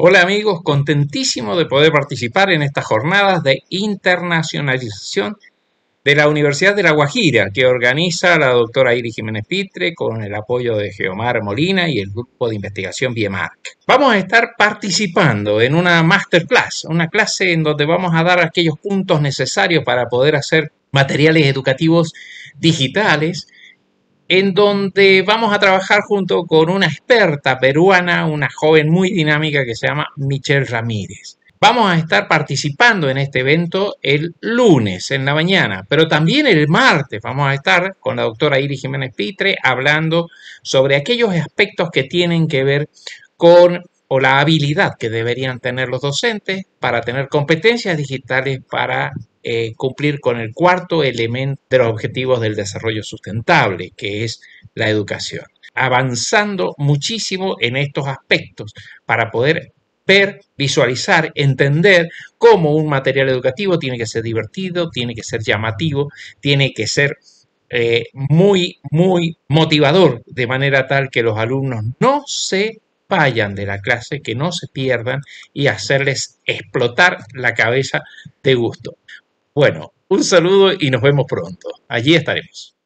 Hola amigos, contentísimo de poder participar en estas jornadas de internacionalización de la Universidad de La Guajira, que organiza la doctora Iris Jiménez Pitre con el apoyo de Geomar Molina y el grupo de investigación Biemark. Vamos a estar participando en una masterclass, una clase en donde vamos a dar aquellos puntos necesarios para poder hacer materiales educativos digitales en donde vamos a trabajar junto con una experta peruana, una joven muy dinámica que se llama Michelle Ramírez. Vamos a estar participando en este evento el lunes en la mañana, pero también el martes vamos a estar con la doctora Iris Jiménez Pitre hablando sobre aquellos aspectos que tienen que ver con o la habilidad que deberían tener los docentes para tener competencias digitales para eh, cumplir con el cuarto elemento de los objetivos del desarrollo sustentable, que es la educación. Avanzando muchísimo en estos aspectos para poder ver, visualizar, entender cómo un material educativo tiene que ser divertido, tiene que ser llamativo, tiene que ser eh, muy, muy motivador, de manera tal que los alumnos no se vayan de la clase, que no se pierdan y hacerles explotar la cabeza de gusto. Bueno, un saludo y nos vemos pronto. Allí estaremos.